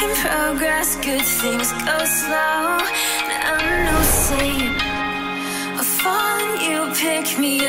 making progress, good things go slow. And I'm no saint. I fall and you pick me up.